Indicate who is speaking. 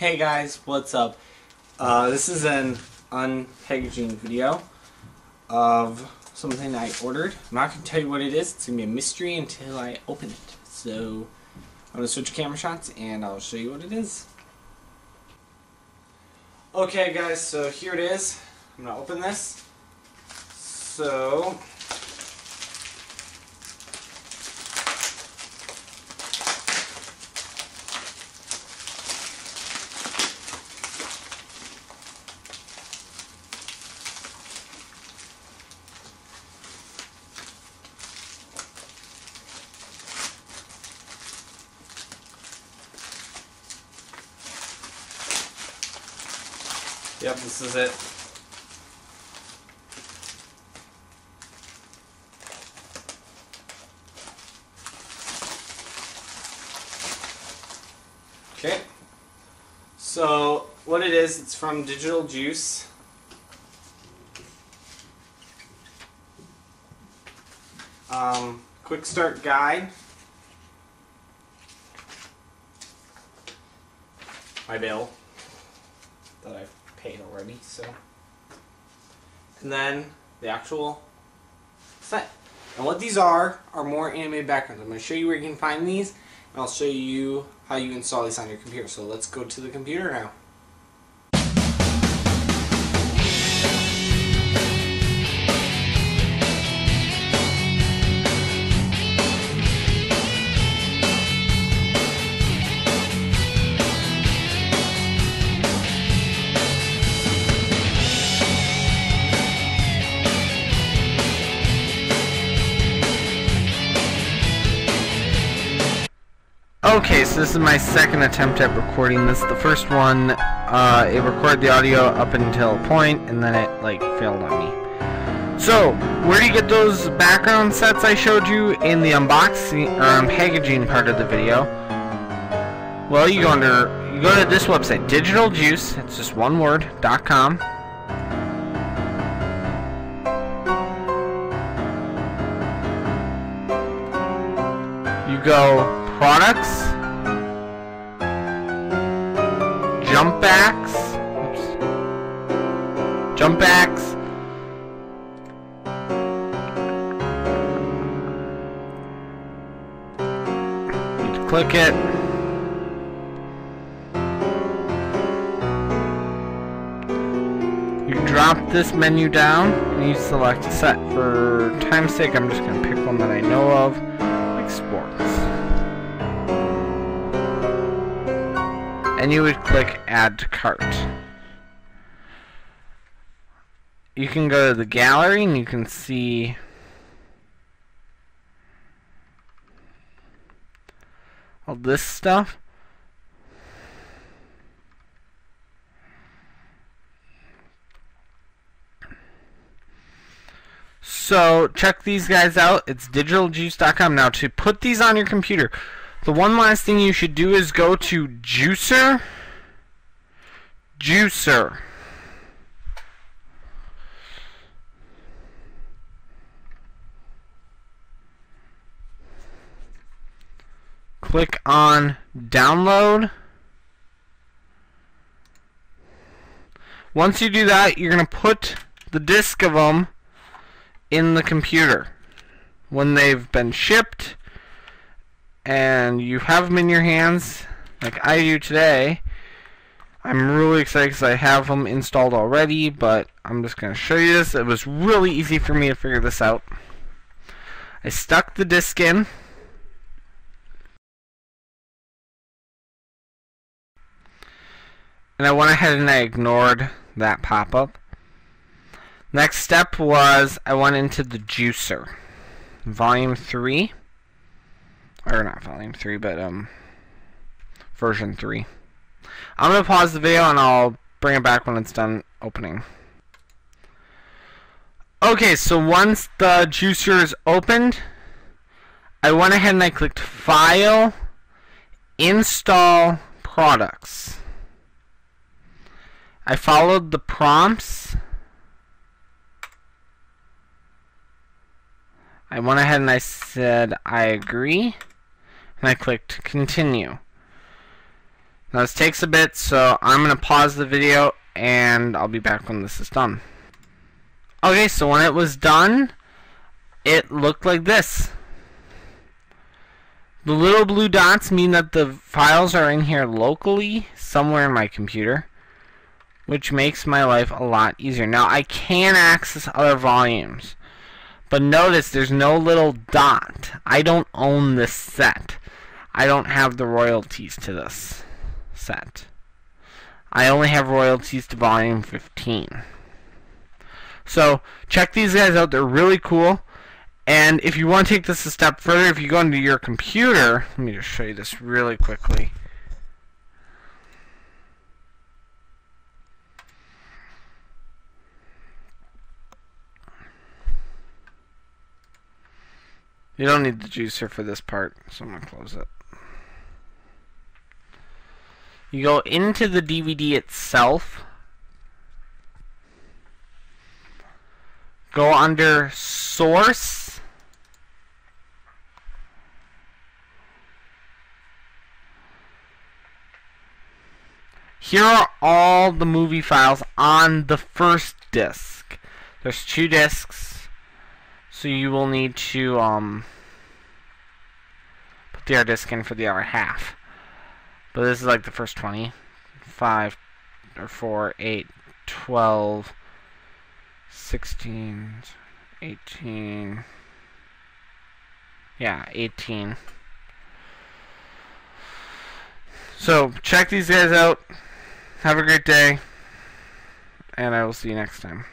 Speaker 1: Hey guys, what's up? Uh, this is an unpackaging video of something I ordered. I'm not going to tell you what it is. It's going to be a mystery until I open it. So I'm going to switch camera shots and I'll show you what it is. Okay guys, so here it is. I'm going to open this. So Yep, this is it. Okay. So, what it is, it's from Digital Juice. Um, quick start guide. My bill that I've paid already, so. And then the actual set. And what these are, are more animated backgrounds. I'm going to show you where you can find these, and I'll show you how you install these on your computer. So let's go to the computer now.
Speaker 2: Okay, so this is my second attempt at recording this. The first one, uh, it recorded the audio up until a point, and then it, like, failed on me. So, where do you get those background sets I showed you in the unboxing, or unpackaging part of the video? Well, you go under, you go to this website, Digital Juice, it's just one word, dot com. You go products, jump backs, oops, jump backs, you click it, you drop this menu down and you select a set. For time's sake, I'm just going to pick one that I know of, and you would click add to cart. You can go to the gallery and you can see all this stuff. So check these guys out. It's digitaljuice.com. Now to put these on your computer, the one last thing you should do is go to Juicer. Juicer. Click on download. Once you do that, you're going to put the disk of them in the computer. When they've been shipped, and you have them in your hands like I do today. I'm really excited because I have them installed already but I'm just going to show you this. It was really easy for me to figure this out. I stuck the disc in. And I went ahead and I ignored that pop-up. Next step was I went into the juicer. Volume 3 or not volume 3 but um version 3 I'm gonna pause the video and I'll bring it back when it's done opening. Okay so once the juicer is opened I went ahead and I clicked file install products. I followed the prompts. I went ahead and I said I agree and I clicked continue. Now this takes a bit, so I'm going to pause the video and I'll be back when this is done. Okay, so when it was done, it looked like this. The little blue dots mean that the files are in here locally, somewhere in my computer, which makes my life a lot easier. Now, I can access other volumes, but notice there's no little dot. I don't own this set. I don't have the royalties to this set. I only have royalties to volume 15. So, check these guys out. They're really cool. And if you want to take this a step further, if you go into your computer, let me just show you this really quickly. You don't need the juicer for this part, so I'm going to close it. You go into the DVD itself. Go under Source. Here are all the movie files on the first disc. There's two discs, so you will need to um, put the other disc in for the other half. But this is like the first 20. 5 or 4, 8, 12, 16, 18. Yeah, 18. So, check these guys out. Have a great day. And I will see you next time.